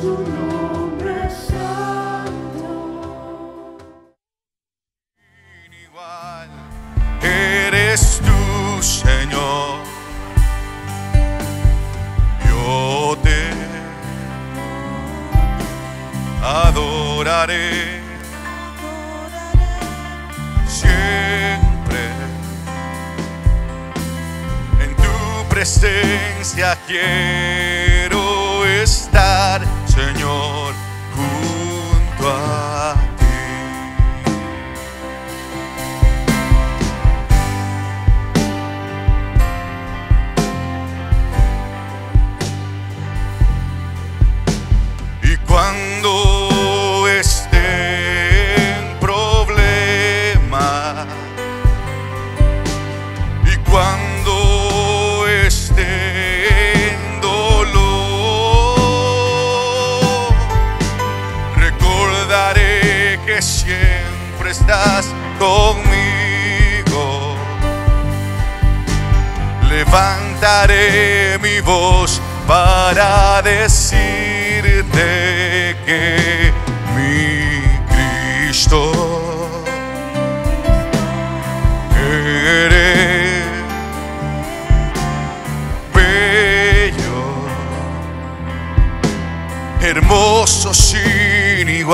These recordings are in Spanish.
su nombre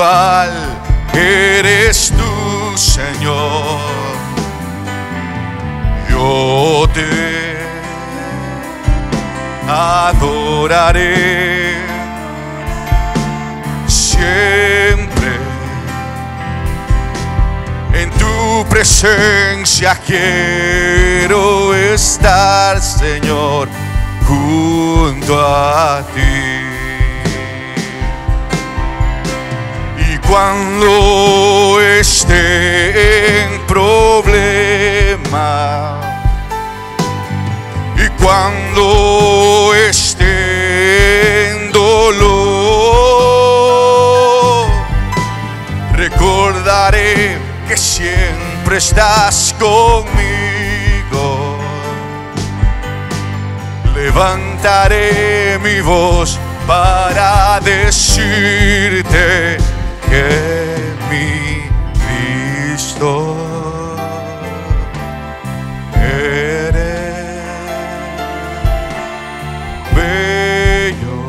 igual, eres tú, Señor. Yo te adoraré siempre. En tu presencia quiero estar, Señor, junto a ti. Cuando esté en problema, y cuando esté en dolor, recordaré que siempre estás conmigo. Levantaré mi voz para decirte que mi Cristo eres bello,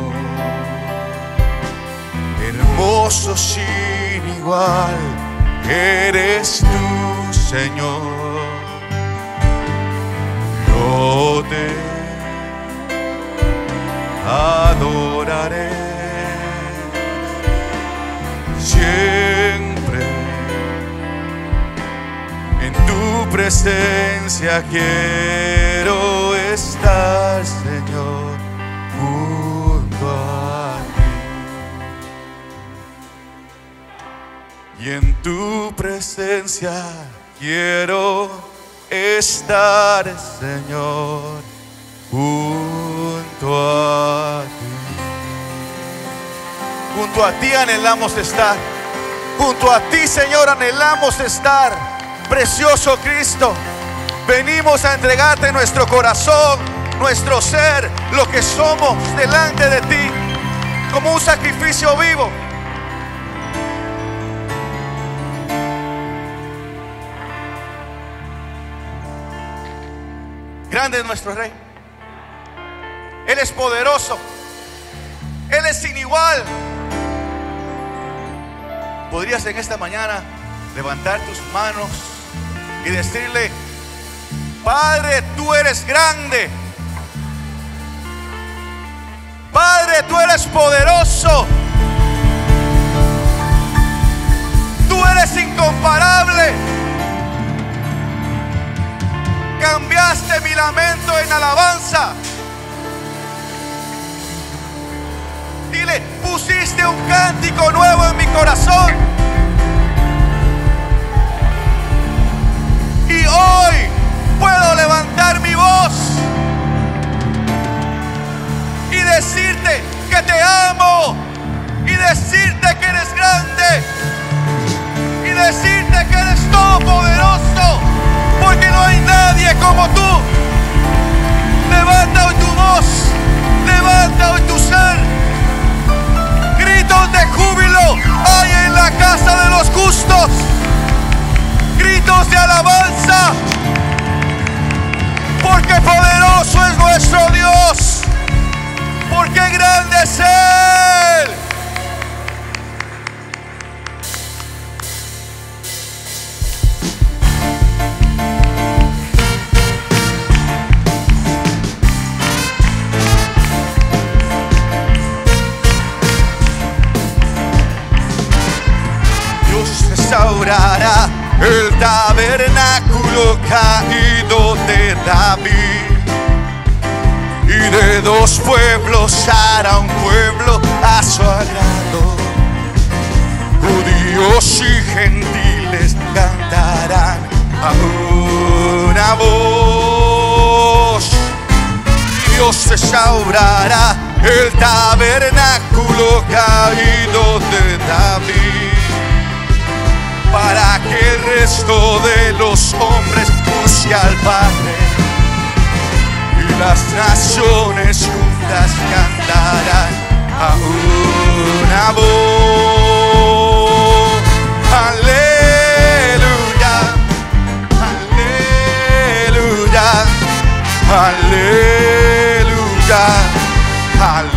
hermoso sin igual, eres tú, Señor. Yo te adoraré siempre. En tu presencia quiero estar, Señor, junto a ti. Y en tu presencia quiero estar, Señor, junto a ti. Junto a ti anhelamos estar. Junto a ti, Señor, anhelamos estar. Precioso Cristo, venimos a entregarte nuestro corazón, nuestro ser, lo que somos delante de ti, como un sacrificio vivo. Grande es nuestro Rey. Él es poderoso. Él es sin igual. Podrías en esta mañana levantar tus manos y decirle, Padre, tú eres grande. Padre, tú eres poderoso. decirte que eres todopoderoso, porque no hay nadie como tú. Levanta hoy tu voz, levanta hoy tu ser. Gritos de júbilo hay en la casa de los justos. Gritos de alabanza, porque poderoso es nuestro Dios, porque grande es Él. caído de David. Y de dos pueblos hará un pueblo a su agrado. Judíos y gentiles cantarán a una voz. Dios desaurará el tabernáculo caído de David para que el resto de los hombres busque al Padre y las naciones juntas cantarán a una voz. Aleluya, aleluya, aleluya, aleluya.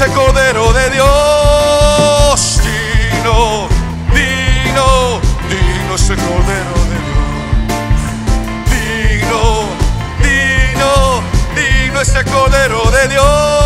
Digno es el Cordero de Dios. Digno, digno, digno es el Cordero de Dios. Digno, digno, digno es el Cordero de Dios.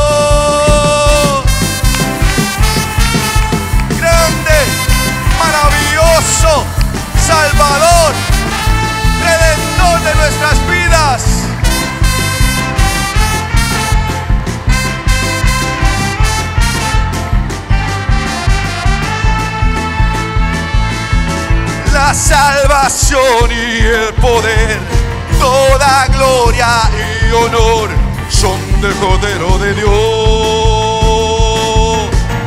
La salvación y el poder, toda gloria y honor son del Cordero de Dios.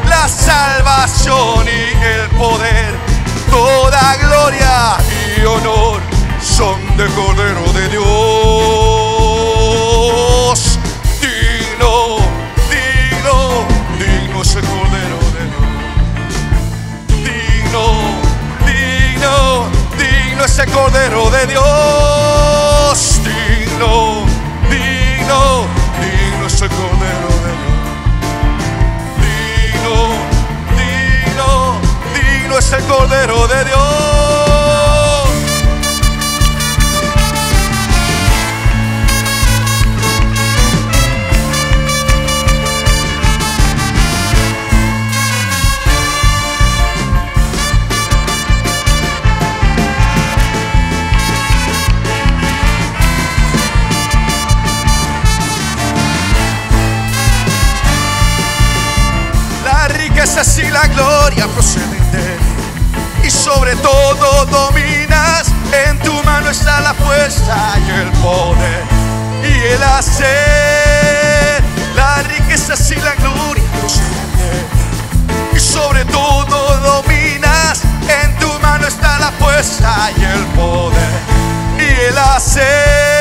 La salvación y el poder, toda gloria y honor son del Cordero de Dios. Digno, digno, digno es el digno es el Cordero de Dios. Digno, digno, digno es el Cordero de Dios. Digno, digno, digno es el Cordero de Dios. Y sobre todo dominas. En tu mano está la fuerza y el poder y el hacer. La riqueza y la gloria proceden. Y sobre todo dominas. En tu mano está la fuerza y el poder y el hacer.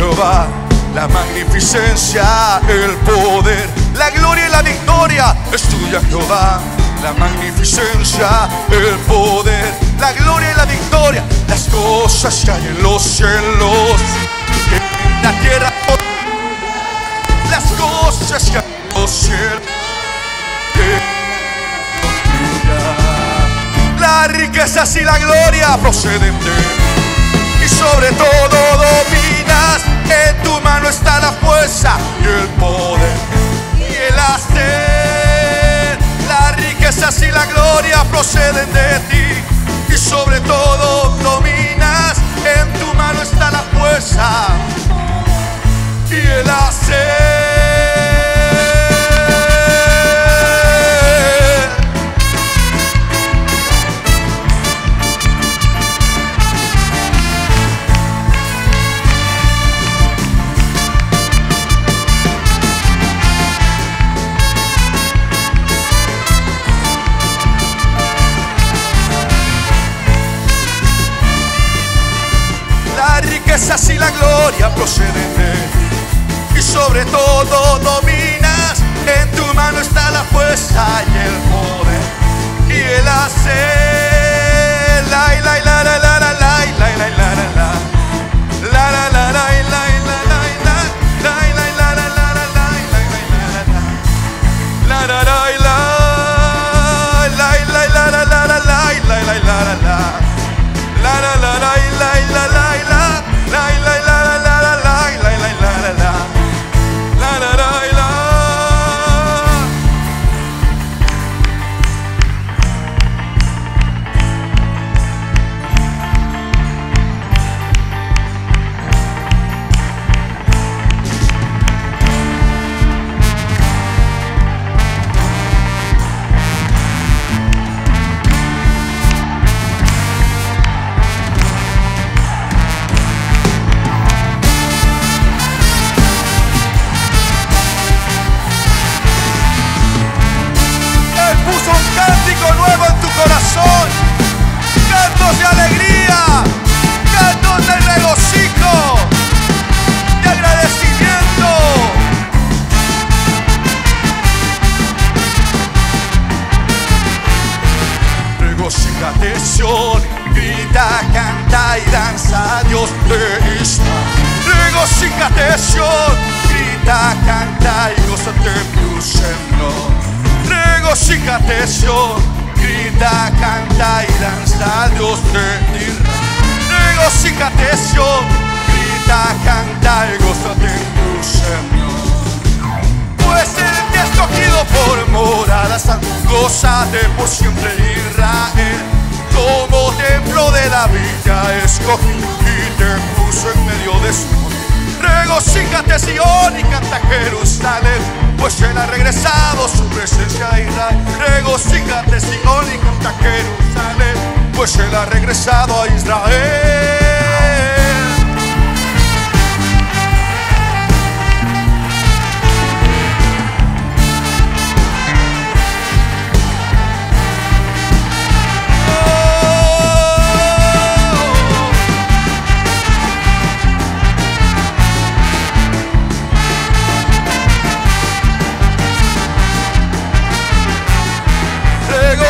Jehová, la magnificencia, el poder, la gloria y la victoria. Es tuya Jehová, la magnificencia, el poder, la gloria y la victoria. Las cosas que hay en los cielos, en la tierra. Las cosas que hay en los cielos. que las riquezas y la gloria proceden de y sobre todo. En tu mano está la fuerza y el poder y el hacer. Las riquezas y la gloria proceden de ti y sobre todo dominas. En tu mano está la fuerza y el hacer. La gloria proceden de ti. y sobre todo dominas. En tu mano está la fuerza y el poder y el hacer. La, la, la, la, la, la, la, la, la, Regocíjate Sion y canta Jerusalén, pues él ha regresado su presencia a Israel. Regocíjate Sion y canta Jerusalén, pues él ha regresado a Israel.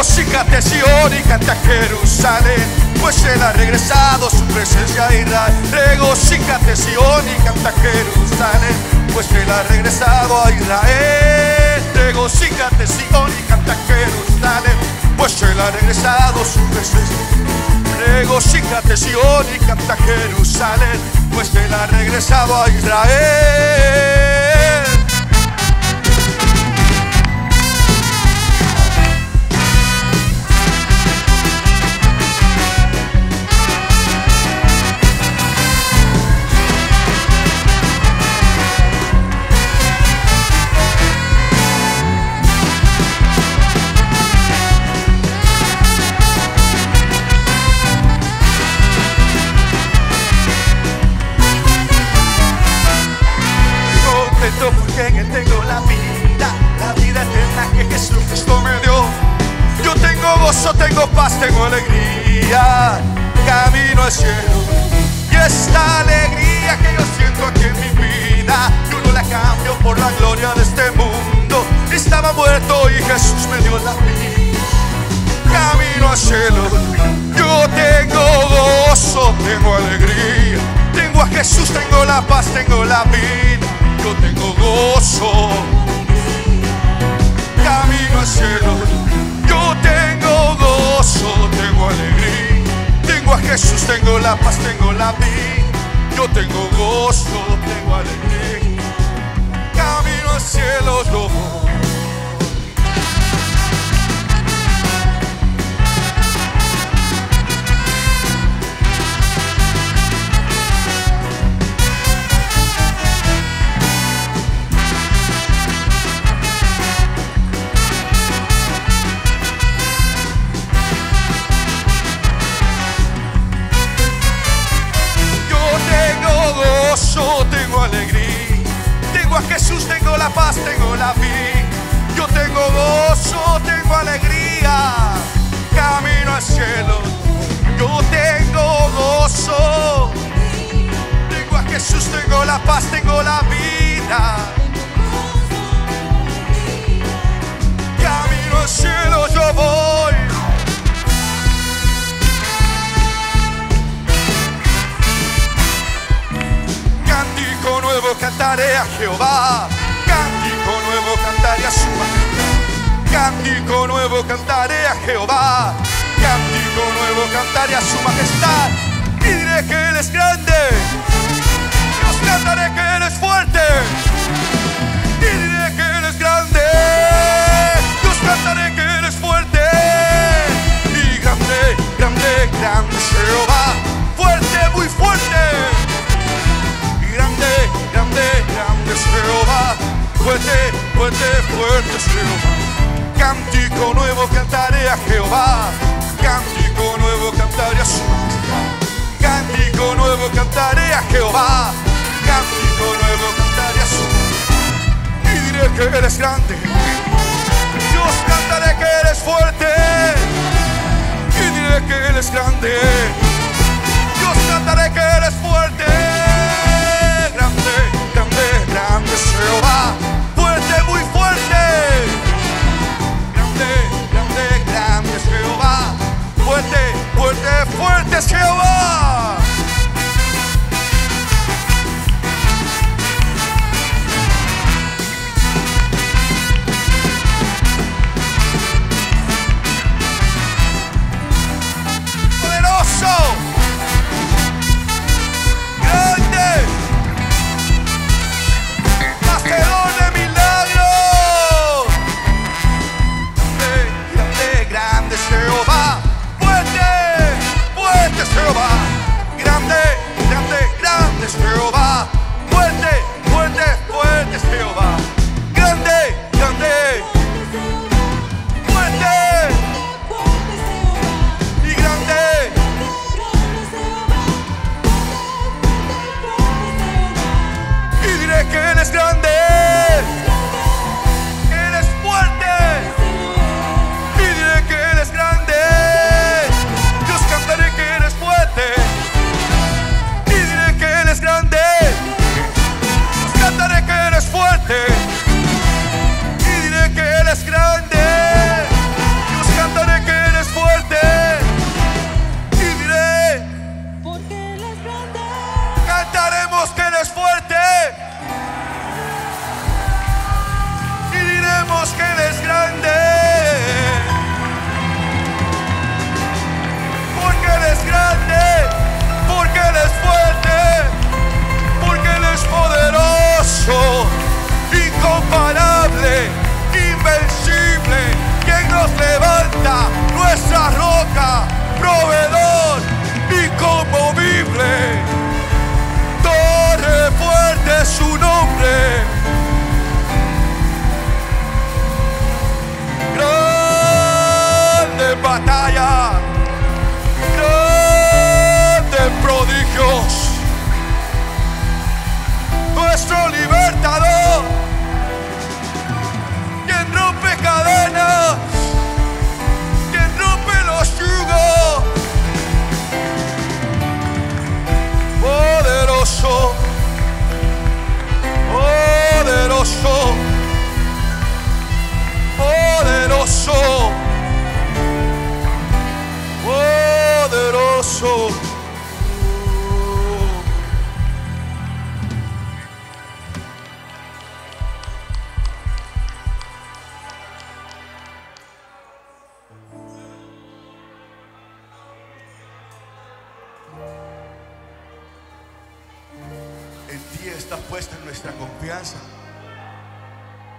Regocíjate Sion y canta Jerusalén, pues él ha regresado su presencia a Israel. Regocíjate Sion y canta Jerusalén, pues él ha regresado a Israel. Regocíjate Sion y canta Jerusalén, pues él ha regresado su presencia. Regocíjate Sion y canta Jerusalén, pues él ha regresado a Israel. Gozo, tengo paz, tengo alegría, camino al cielo. Y esta alegría que yo siento aquí en mi vida, yo no la cambio por la gloria de este mundo. Estaba muerto y Jesús me dio la vida. Camino al cielo, yo tengo gozo, tengo alegría. Tengo a Jesús, tengo la paz, tengo la vida. Yo tengo gozo, camino al cielo. Yo tengo gozo, tengo alegría. Tengo a Jesús, tengo la paz, tengo la vida. Yo tengo gozo, tengo alegría. Camino al cielo, yo. A Jesús, tengo la paz, tengo la vida. Yo tengo gozo, tengo alegría. Camino al cielo. A Jehová. Cántico nuevo cantaré a su majestad. Cántico nuevo cantaré a Jehová. Cántico nuevo cantaré a su majestad. Y diré que Él es grande. Dios cantaré que Él es fuerte. Y diré que Él es grande. Dios cantaré que Él es fuerte. Y grande, grande, grande Jehová. Fuerte, muy fuerte grande, grande Jehová. Fuerte, fuerte, fuerte es Jehová. Cántico nuevo cantaré a Jehová. Cántico nuevo cantaré a su. Cántico nuevo cantaré a Jehová. Cántico nuevo cantaré a su. Y diré que eres grande. Dios cantaré que eres fuerte. Y diré que eres grande. Dios cantaré que eres fuerte grande es Jehová, fuerte, muy fuerte. Grande, grande, grande es Jehová, fuerte, fuerte, fuerte es Jehová.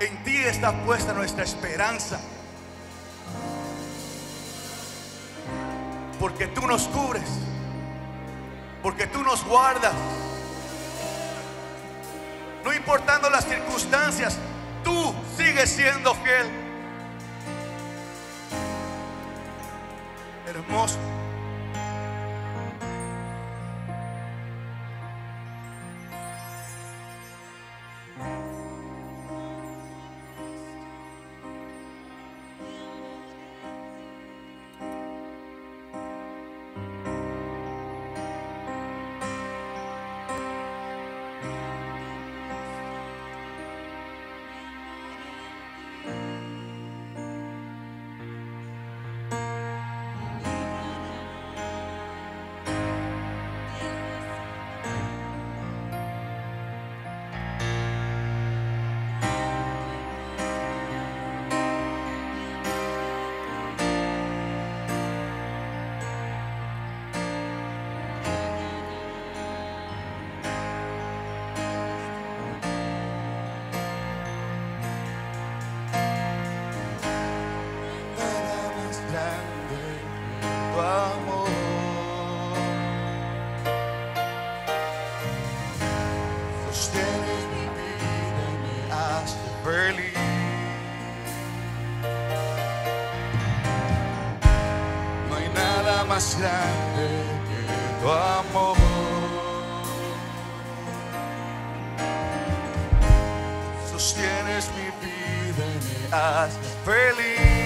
En ti está puesta nuestra esperanza. Porque tú nos cubres. Porque tú nos guardas. No importando las circunstancias, tú sigues siendo fiel. Hermoso. feliz. No hay nada más grande que tu amor. Sostienes mi vida y me haces feliz.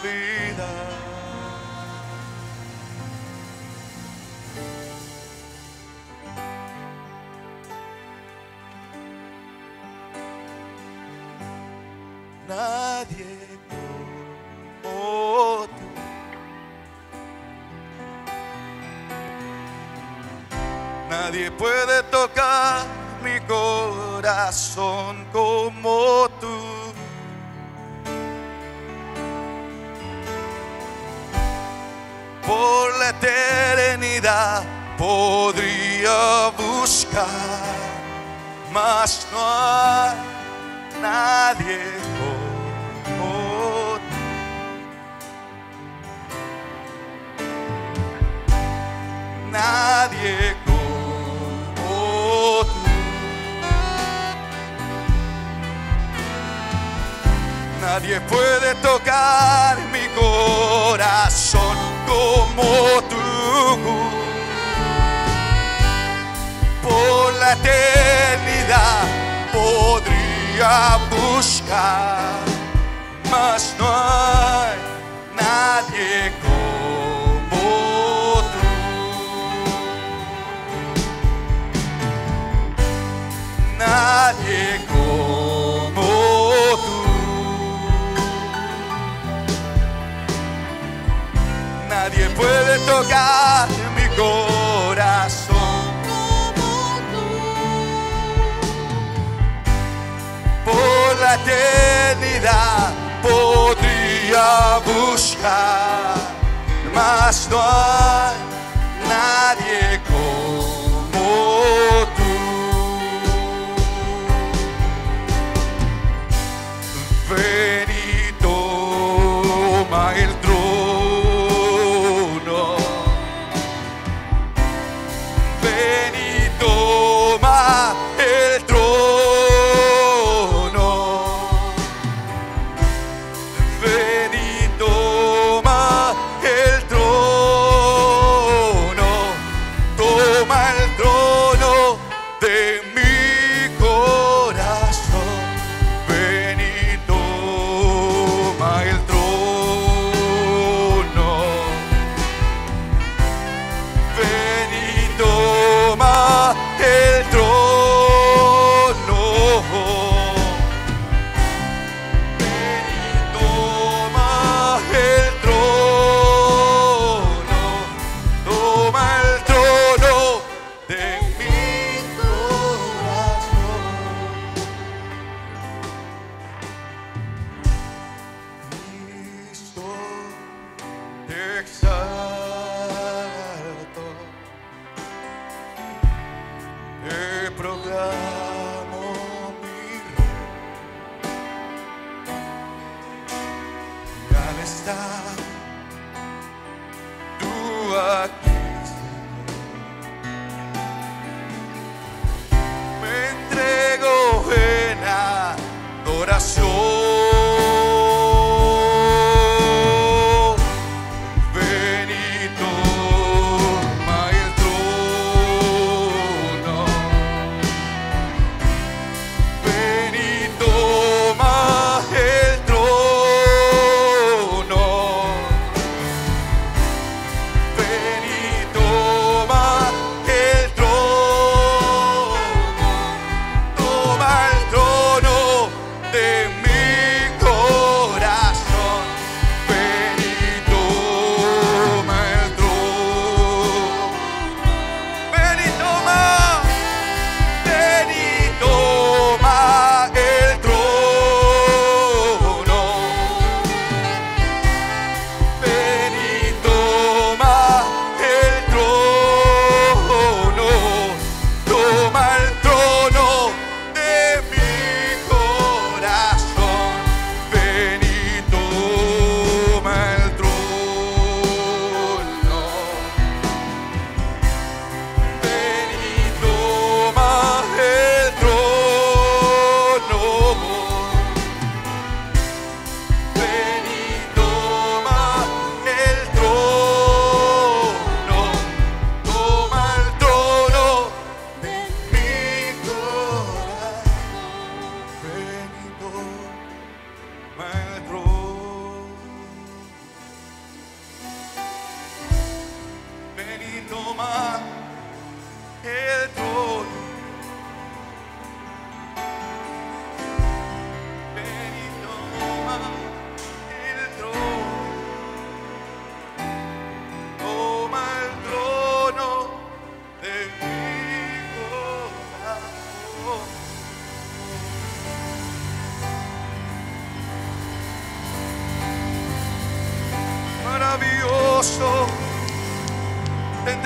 Vida. Nadie como tú. Nadie puede tocar mi corazón como la podría buscar, mas no hay nadie como tú. Nadie como tú. Nadie puede tocar mi corazón como la eternidad podría buscar, mas no hay nadie como tú. Nadie como tú. Nadie puede tocar mi corazón. La eternidad podría buscar, mas no hay nadie como tú. Ven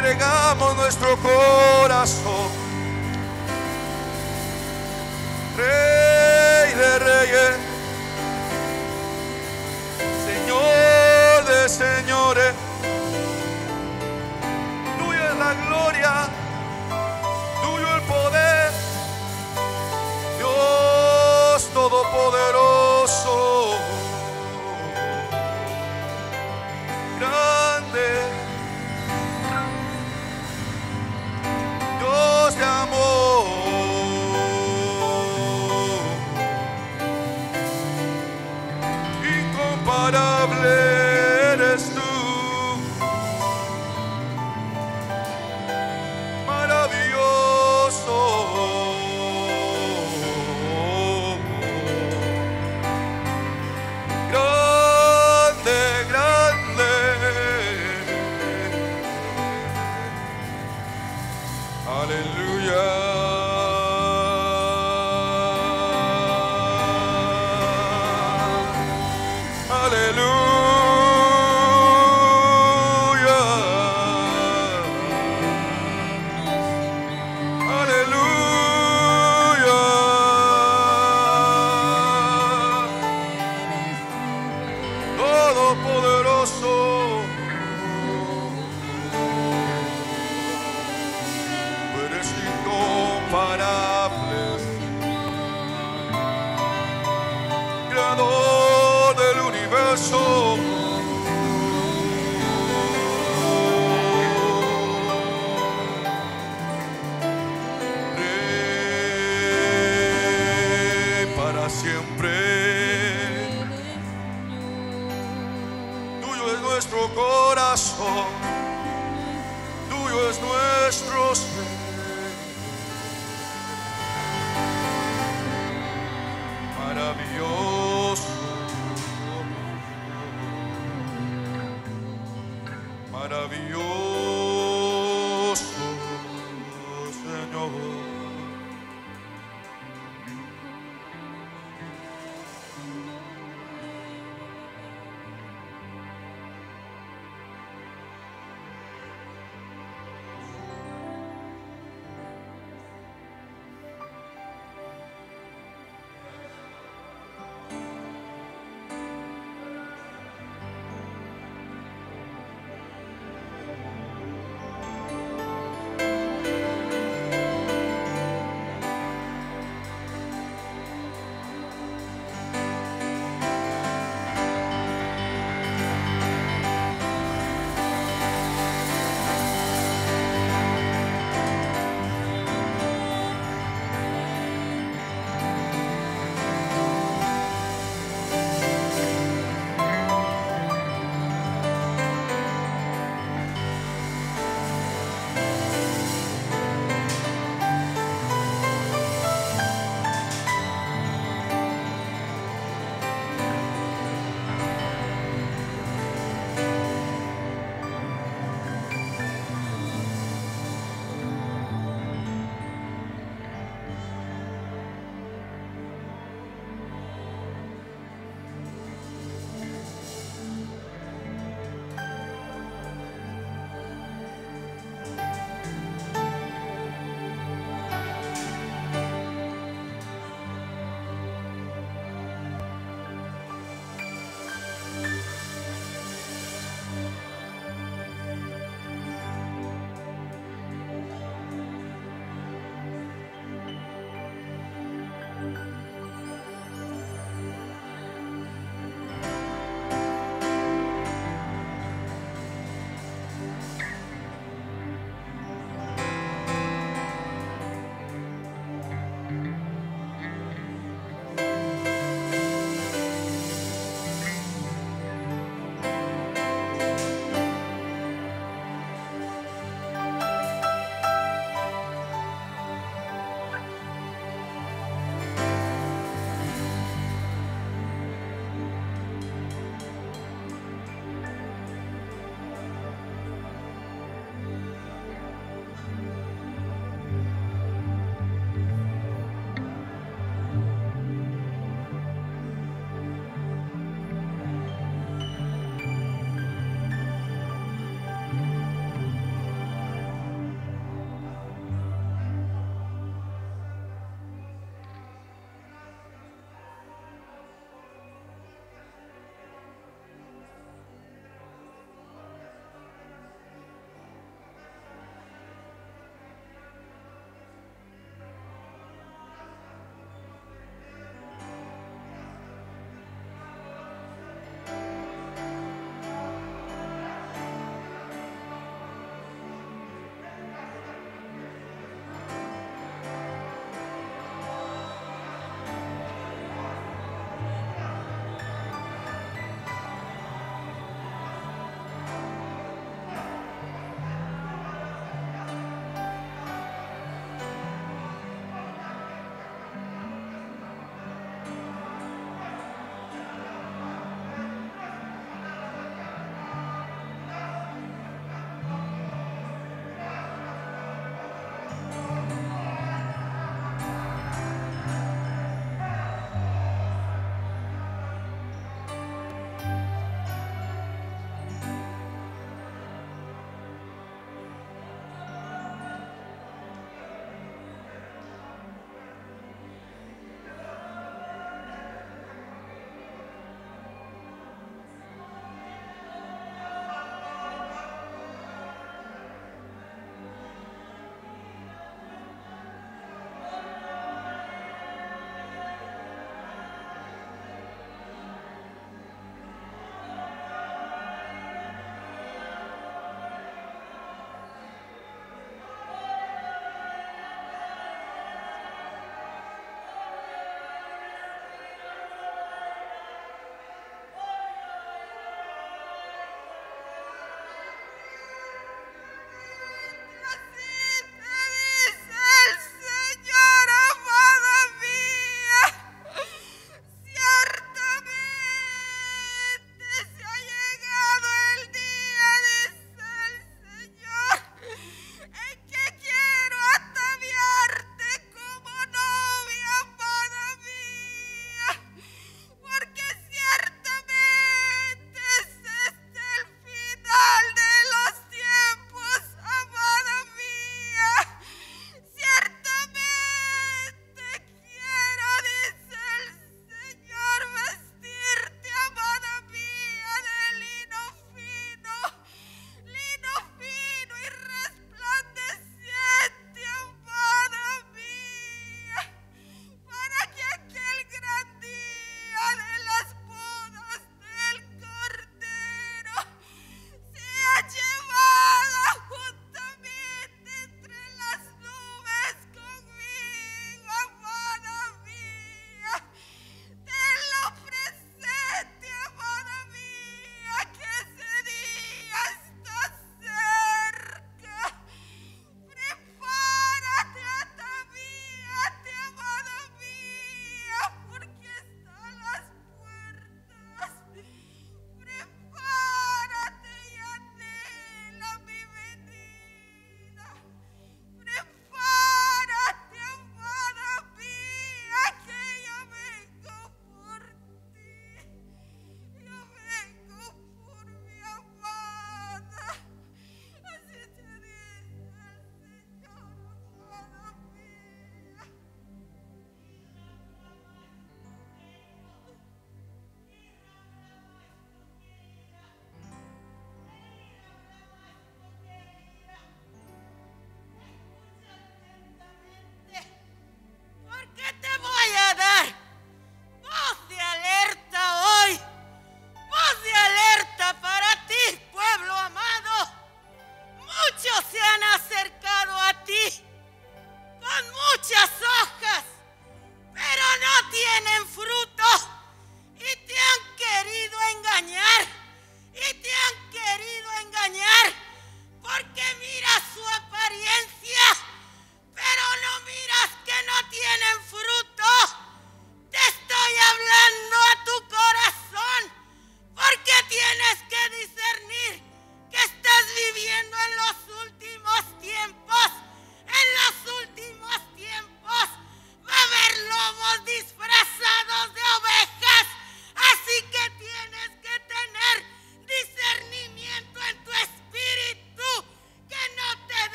entregamos nuestro corazón.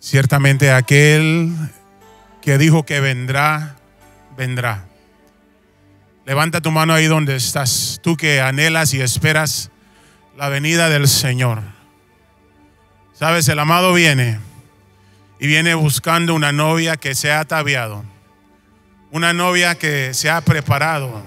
Ciertamente aquel que dijo que vendrá, vendrá. Levanta tu mano ahí donde estás, tú que anhelas y esperas la venida del Señor. Sabes, el amado viene y viene buscando una novia que se ha ataviado, una novia que se ha preparado,